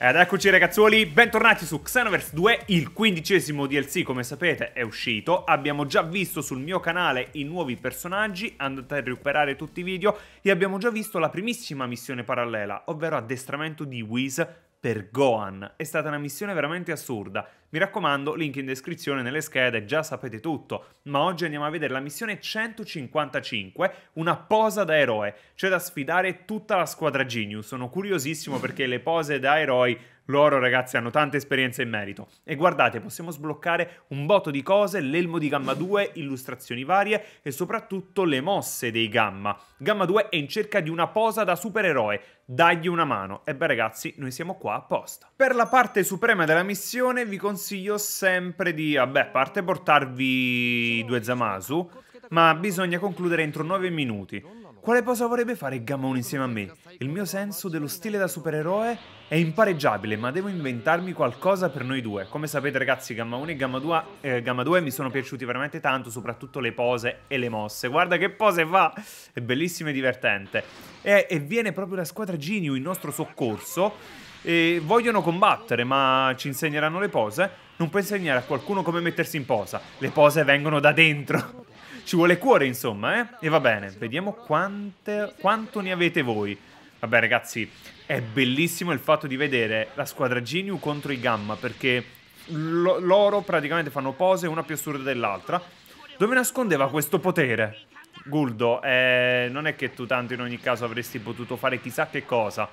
Ed eccoci ragazzuoli, bentornati su Xenoverse 2, il quindicesimo DLC come sapete è uscito, abbiamo già visto sul mio canale i nuovi personaggi, andate a recuperare tutti i video e abbiamo già visto la primissima missione parallela, ovvero addestramento di Whis per Gohan. È stata una missione veramente assurda. Mi raccomando, link in descrizione nelle schede, già sapete tutto. Ma oggi andiamo a vedere la missione 155, una posa da eroe. C'è da sfidare tutta la squadra Genius. Sono curiosissimo perché le pose da eroi loro ragazzi hanno tanta esperienza in merito. E guardate, possiamo sbloccare un botto di cose, l'elmo di Gamma 2, illustrazioni varie e soprattutto le mosse dei Gamma. Gamma 2 è in cerca di una posa da supereroe, dagli una mano. E beh ragazzi, noi siamo qua apposta. Per la parte suprema della missione vi consiglio sempre di, vabbè, a parte portarvi due Zamasu, ma bisogna concludere entro 9 minuti. Quale posa vorrebbe fare Gamma 1 insieme a me? Il mio senso dello stile da supereroe è impareggiabile, ma devo inventarmi qualcosa per noi due. Come sapete ragazzi, Gamma 1 e Gamma 2, eh, Gamma 2 mi sono piaciuti veramente tanto, soprattutto le pose e le mosse. Guarda che pose fa! È bellissimo e divertente. E, e viene proprio la squadra Ginyu in nostro soccorso. E vogliono combattere, ma ci insegneranno le pose? Non puoi insegnare a qualcuno come mettersi in posa. Le pose vengono da dentro. Ci vuole cuore, insomma, eh? E va bene, vediamo quante, quanto ne avete voi. Vabbè, ragazzi, è bellissimo il fatto di vedere la squadra Ginyu contro i Gamma, perché lo, loro praticamente fanno pose una più assurda dell'altra. Dove nascondeva questo potere? Guldo, eh, non è che tu tanto in ogni caso avresti potuto fare chissà che cosa.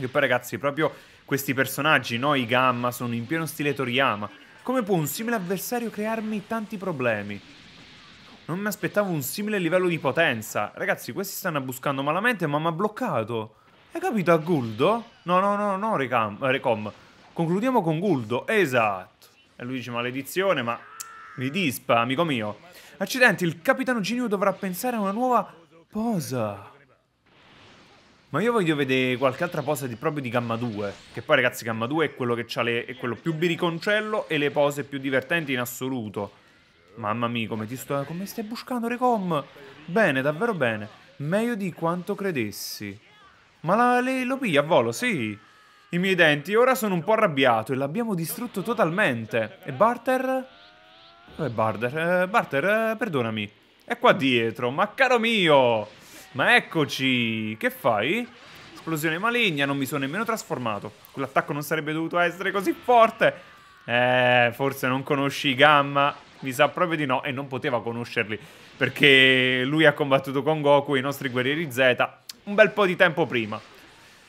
E poi ragazzi, proprio questi personaggi, no? I Gamma, sono in pieno stile Toriyama. Come può un simile avversario crearmi tanti problemi? Non mi aspettavo un simile livello di potenza. Ragazzi, questi stanno buscando malamente, ma mi ha bloccato. Hai capito a Guldo? No, no, no, no, Recam, eh, Recom. Concludiamo con Guldo. Esatto. E lui dice maledizione, ma... Mi dispa, amico mio. Accidenti, il capitano Ginyu dovrà pensare a una nuova posa. Ma io voglio vedere qualche altra posa di, proprio di Gamma 2. Che poi, ragazzi, Gamma 2 è quello le, è quello più biriconcello e le pose più divertenti in assoluto. Mamma mia, come ti sto... come stai buscando, Recom? Bene, davvero bene. Meglio di quanto credessi. Ma la, lei lo piglia a volo, sì. I miei denti ora sono un po' arrabbiato e l'abbiamo distrutto totalmente. E Barter? Dov'è Barter? Eh, Barter, eh, perdonami. È qua dietro, ma caro mio! Ma eccoci! Che fai? Esplosione maligna, non mi sono nemmeno trasformato. Quell'attacco non sarebbe dovuto essere così forte. Eh, forse non conosci Gamma. Mi sa proprio di no e non poteva conoscerli perché lui ha combattuto con Goku e i nostri guerrieri Z un bel po' di tempo prima.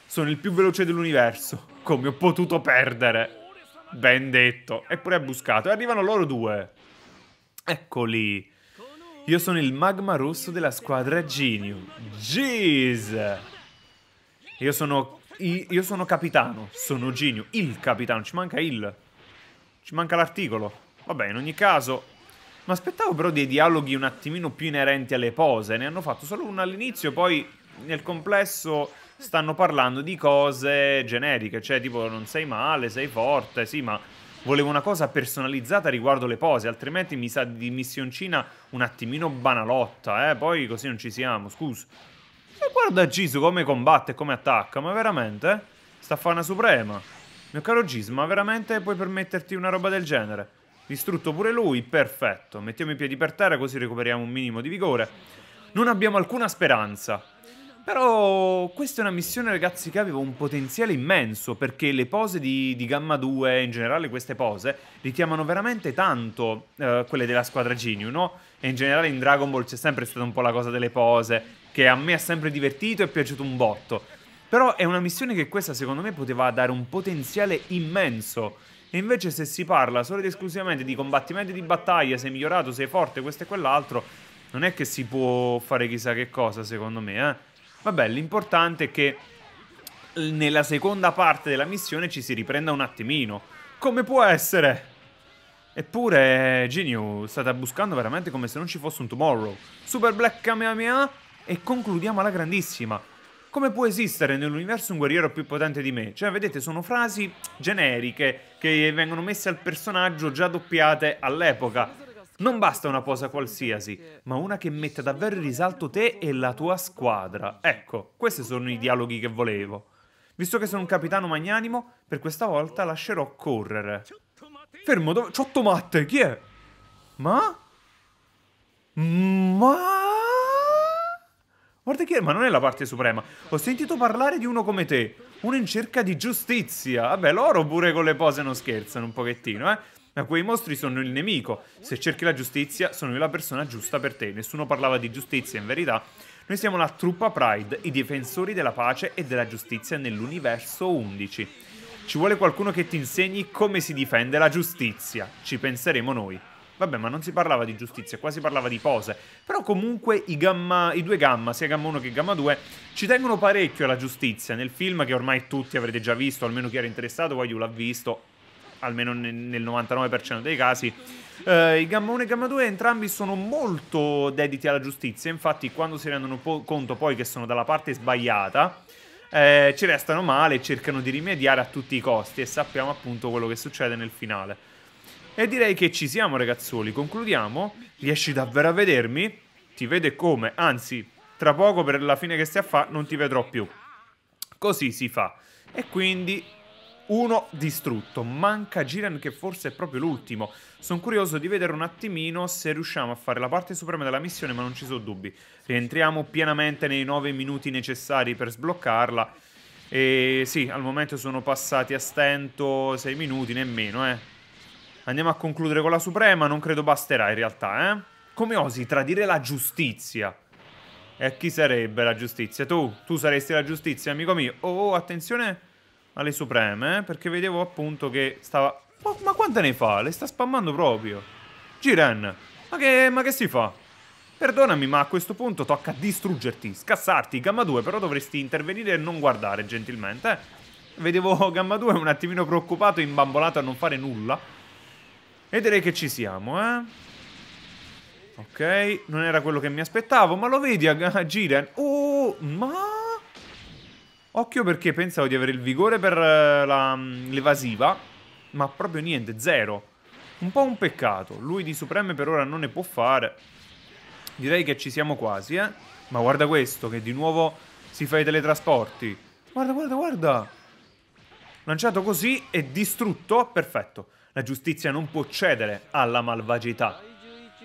Sono il più veloce dell'universo. Come ho potuto perdere? Ben detto. Eppure ha buscato. E arrivano loro due. Eccoli. Io sono il magma rosso della squadra Genio. Jeez. Io sono... Io sono capitano. Sono Genio. Il capitano. Ci manca il. Ci manca l'articolo. Vabbè, in ogni caso... Mi aspettavo però dei dialoghi un attimino più inerenti alle pose. Ne hanno fatto solo uno all'inizio, poi nel complesso stanno parlando di cose generiche. Cioè, tipo, non sei male, sei forte, sì, ma... Volevo una cosa personalizzata riguardo le pose, altrimenti mi sa di missioncina un attimino banalotta, eh? Poi così non ci siamo, scusa. E guarda Gisu come combatte e come attacca, ma veramente? Sta a fare una suprema. Mio caro Gis, ma veramente puoi permetterti una roba del genere? Distrutto pure lui, perfetto. Mettiamo i piedi per terra così recuperiamo un minimo di vigore. Non abbiamo alcuna speranza. Però questa è una missione, ragazzi, che aveva un potenziale immenso, perché le pose di, di Gamma 2, in generale queste pose, richiamano veramente tanto eh, quelle della squadra Ginyu, no? E in generale in Dragon Ball c'è sempre stata un po' la cosa delle pose, che a me ha sempre divertito e è piaciuto un botto. Però è una missione che questa, secondo me, poteva dare un potenziale immenso. E invece se si parla solo ed esclusivamente di combattimenti di battaglia, sei migliorato, sei forte, questo e quell'altro, non è che si può fare chissà che cosa, secondo me, eh. Vabbè, l'importante è che nella seconda parte della missione ci si riprenda un attimino. Come può essere? Eppure, Genio, state buscando veramente come se non ci fosse un tomorrow. Super Black Kamehameha e concludiamo alla grandissima. Come può esistere nell'universo un guerriero più potente di me? Cioè, vedete, sono frasi generiche che vengono messe al personaggio già doppiate all'epoca. Non basta una posa qualsiasi, ma una che metta davvero in risalto te e la tua squadra. Ecco, questi sono i dialoghi che volevo. Visto che sono un capitano magnanimo, per questa volta lascerò correre. Fermo, dove... Ciottomatte, chi è? Ma? Ma... Guarda chi è, ma non è la parte suprema. Ho sentito parlare di uno come te, uno in cerca di giustizia. Vabbè, loro pure con le pose non scherzano un pochettino, eh. Ma quei mostri sono il nemico. Se cerchi la giustizia, sono io la persona giusta per te. Nessuno parlava di giustizia, in verità. Noi siamo la truppa Pride, i difensori della pace e della giustizia nell'universo 11. Ci vuole qualcuno che ti insegni come si difende la giustizia. Ci penseremo noi. Vabbè, ma non si parlava di giustizia, qua si parlava di pose. Però comunque i, gamma, i due gamma, sia gamma 1 che gamma 2, ci tengono parecchio alla giustizia. Nel film che ormai tutti avrete già visto, almeno chi era interessato, poi l'ha visto, almeno nel 99% dei casi. Eh, I Gamma 1 e Gamma 2 entrambi sono molto dediti alla giustizia, infatti quando si rendono po conto poi che sono dalla parte sbagliata, eh, ci restano male e cercano di rimediare a tutti i costi e sappiamo appunto quello che succede nel finale. E direi che ci siamo ragazzuoli, concludiamo. Riesci davvero a vedermi? Ti vede come? Anzi, tra poco per la fine che stai a fa non ti vedrò più. Così si fa. E quindi uno distrutto. Manca Jiren che forse è proprio l'ultimo. Sono curioso di vedere un attimino se riusciamo a fare la parte suprema della missione, ma non ci sono dubbi. Rientriamo pienamente nei 9 minuti necessari per sbloccarla. E sì, al momento sono passati a stento 6 minuti, nemmeno, eh. Andiamo a concludere con la Suprema, non credo basterà in realtà, eh? Come osi tradire la giustizia? E chi sarebbe la giustizia? Tu? Tu saresti la giustizia, amico mio? Oh, attenzione alle Supreme, eh? Perché vedevo appunto che stava... Ma, ma quante ne fa? Le sta spammando proprio. Giren, ma che, ma che si fa? Perdonami, ma a questo punto tocca distruggerti, scassarti. Gamma 2, però dovresti intervenire e non guardare gentilmente? Vedevo Gamma 2 un attimino preoccupato imbambolato a non fare nulla. E direi che ci siamo, eh. Ok, non era quello che mi aspettavo, ma lo vedi a, a Jiren? Oh, ma... Occhio perché pensavo di avere il vigore per uh, l'evasiva, ma proprio niente, zero. Un po' un peccato, lui di Supreme per ora non ne può fare. Direi che ci siamo quasi, eh. Ma guarda questo, che di nuovo si fa i teletrasporti. Guarda, guarda, guarda. Lanciato così e distrutto, perfetto. La giustizia non può cedere alla malvagità.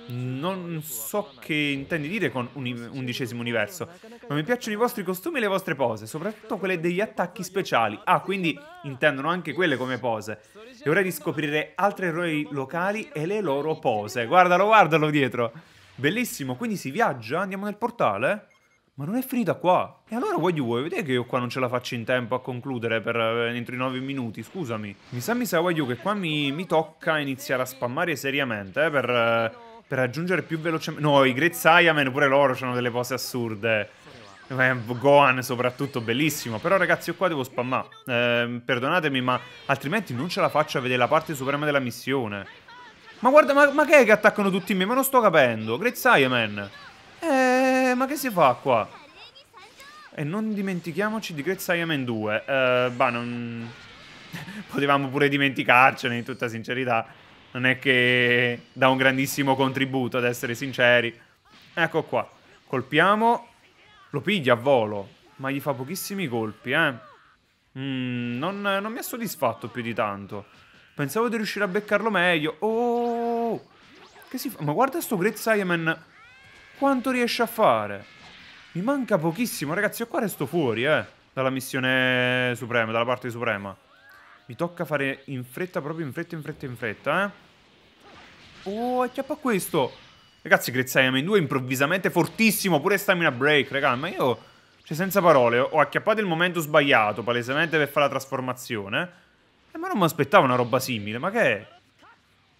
Non so che intendi dire con un undicesimo universo, ma mi piacciono i vostri costumi e le vostre pose, soprattutto quelle degli attacchi speciali. Ah, quindi intendono anche quelle come pose. E ora di scoprire altri eroi locali e le loro pose. Guardalo, guardalo dietro. Bellissimo, quindi si viaggia? Andiamo nel portale? Ma non è finita qua. E allora vuoi vuoi vedere che io qua non ce la faccio in tempo a concludere per, eh, entro i 9 minuti, scusami. Mi sa, mi sa, voglio che qua mi, mi tocca iniziare a spammare seriamente, eh, per, eh, per raggiungere più velocemente... No, i Great Saiyaman pure loro hanno delle pose assurde. Eh, Gohan soprattutto, bellissimo. Però ragazzi, io qua devo spammare. Eh, perdonatemi, ma altrimenti non ce la faccio a vedere la parte suprema della missione. Ma guarda, ma, ma che è che attaccano tutti me? Ma non sto capendo. Great Saiyaman. Eh, ma che si fa qua? E non dimentichiamoci di Great Saiyaman 2. Eh, bah, non... Potevamo pure dimenticarcene, in tutta sincerità. Non è che dà un grandissimo contributo, ad essere sinceri. Ecco qua. Colpiamo. Lo piglia a volo. Ma gli fa pochissimi colpi, eh. Mm, non, non mi ha soddisfatto più di tanto. Pensavo di riuscire a beccarlo meglio. Oh! Che si fa? Ma guarda sto Great Saiyaman quanto riesce a fare? Mi manca pochissimo, ragazzi. Io qua resto fuori, eh. Dalla missione suprema, dalla parte suprema. Mi tocca fare in fretta, proprio in fretta, in fretta, in fretta, eh. Oh, acchiappa questo. Ragazzi, Great Saiyaman 2 improvvisamente fortissimo, pure stamina break, raga. Ma io, cioè senza parole, ho acchiappato il momento sbagliato, palesemente per fare la trasformazione. Eh, ma non mi aspettavo una roba simile, ma che è?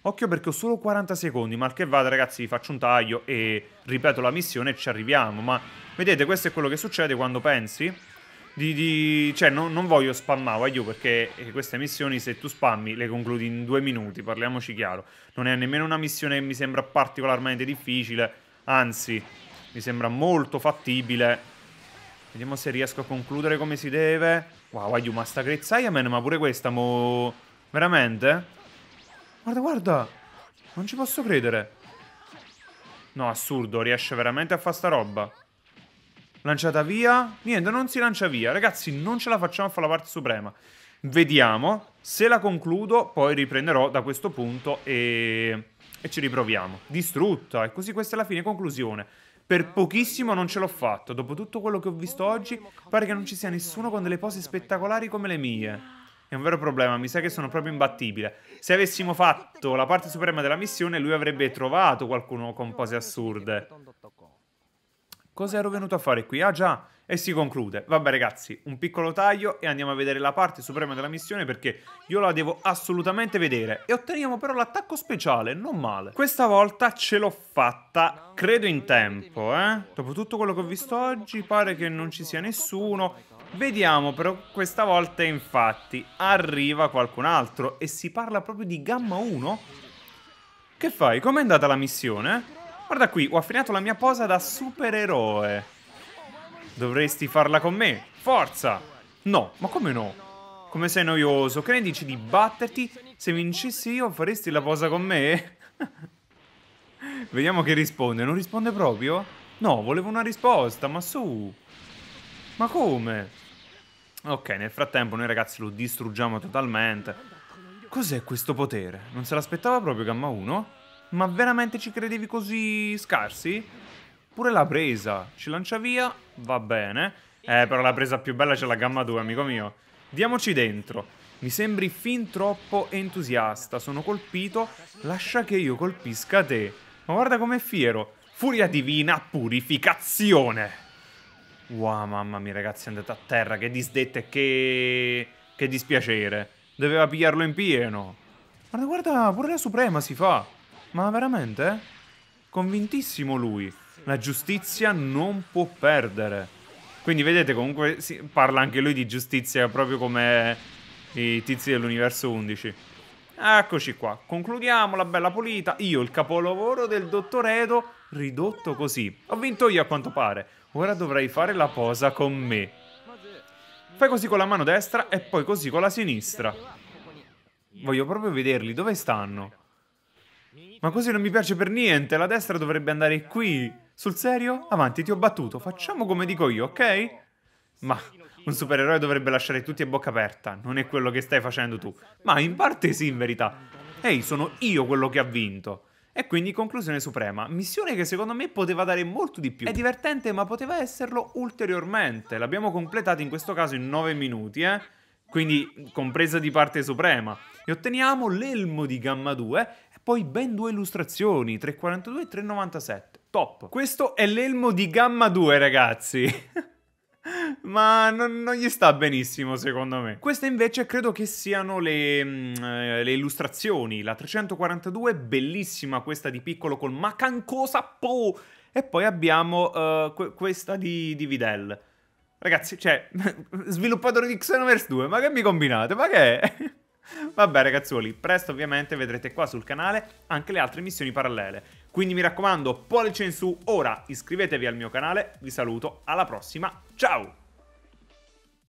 Occhio perché ho solo 40 secondi, mal che vada ragazzi faccio un taglio e ripeto la missione e ci arriviamo. Ma vedete questo è quello che succede quando pensi di... di cioè non, non, voglio spammare, voglio perché eh, queste missioni se tu spammi le concludi in due minuti, parliamoci chiaro. Non è nemmeno una missione che mi sembra particolarmente difficile, anzi mi sembra molto fattibile. Vediamo se riesco a concludere come si deve. Wow, aiuto, ma sta Great Saiyaman, ma pure questa, mo... Veramente? Guarda, guarda. Non ci posso credere. No, assurdo. Riesce veramente a fare sta roba. Lanciata via. Niente, non si lancia via. Ragazzi, non ce la facciamo a fare la parte suprema. Vediamo. Se la concludo, poi riprenderò da questo punto e... e ci riproviamo. Distrutta. E così questa è la fine. Conclusione. Per pochissimo non ce l'ho fatto. Dopo tutto quello che ho visto oggi, pare che non ci sia nessuno con delle pose spettacolari come le mie. È un vero problema, mi sa che sono proprio imbattibile. Se avessimo fatto la parte suprema della missione, lui avrebbe trovato qualcuno con pose assurde. Cosa ero venuto a fare qui? Ah già, e si conclude. Vabbè ragazzi, un piccolo taglio e andiamo a vedere la parte suprema della missione perché io la devo assolutamente vedere. E otteniamo però l'attacco speciale, non male. Questa volta ce l'ho fatta, credo in tempo, eh. Dopo tutto quello che ho visto oggi pare che non ci sia nessuno. Vediamo però questa volta infatti arriva qualcun altro e si parla proprio di Gamma 1? Che fai? Com'è andata la missione? Guarda qui, ho affinato la mia posa da supereroe. Dovresti farla con me. Forza! No, ma come no? Come sei noioso? Che ne dici di batterti? Se vincessi io faresti la posa con me? Vediamo che risponde. Non risponde proprio? No, volevo una risposta, ma su. Ma come? Ok, nel frattempo noi ragazzi lo distruggiamo totalmente. Cos'è questo potere? Non se l'aspettava proprio Gamma 1? Ma veramente ci credevi così scarsi? Pure la presa. Ci lancia via, va bene. Eh, però la presa più bella c'è la Gamma 2, amico mio. Diamoci dentro. Mi sembri fin troppo entusiasta. Sono colpito. Lascia che io colpisca te. Ma guarda com'è fiero. Furia divina, purificazione. Wow, mamma mia, ragazzi, è andato a terra. Che disdetta e che... che dispiacere. Doveva pigliarlo in pieno. Guarda, guarda, pure la Suprema si fa. Ma veramente? Convintissimo lui. La giustizia non può perdere. Quindi vedete, comunque parla anche lui di giustizia proprio come i tizi dell'universo 11. Eccoci qua, concludiamo la bella pulita. Io, il capolavoro del dottor Edo, ridotto così. Ho vinto io a quanto pare. Ora dovrai fare la posa con me. Fai così con la mano destra e poi così con la sinistra. Voglio proprio vederli, dove stanno? Ma così non mi piace per niente, la destra dovrebbe andare qui. Sul serio? Avanti, ti ho battuto, facciamo come dico io, ok? Ma un supereroe dovrebbe lasciare tutti a bocca aperta, non è quello che stai facendo tu. Ma in parte sì, in verità. Ehi, sono io quello che ha vinto. E quindi conclusione suprema, missione che secondo me poteva dare molto di più. È divertente ma poteva esserlo ulteriormente, l'abbiamo completata in questo caso in 9 minuti, eh? Quindi compresa di parte suprema. E otteniamo l'elmo di Gamma 2 e poi ben due illustrazioni, 342 e 397. Top! Questo è l'elmo di Gamma 2 ragazzi. ma non, non, gli sta benissimo secondo me. Queste invece credo che siano le, mh, mm, eh, le illustrazioni. La 342, bellissima questa di piccolo col Macancosa Po. E poi abbiamo uh, que questa di, di Videl. Ragazzi, cioè, sviluppatore di Xenoverse 2, ma che mi combinate? Ma che è? Vabbè ragazzuoli, presto ovviamente vedrete qua sul canale anche le altre missioni parallele. Quindi mi raccomando, pollice in su ora, iscrivetevi al mio canale, vi saluto, alla prossima, ciao!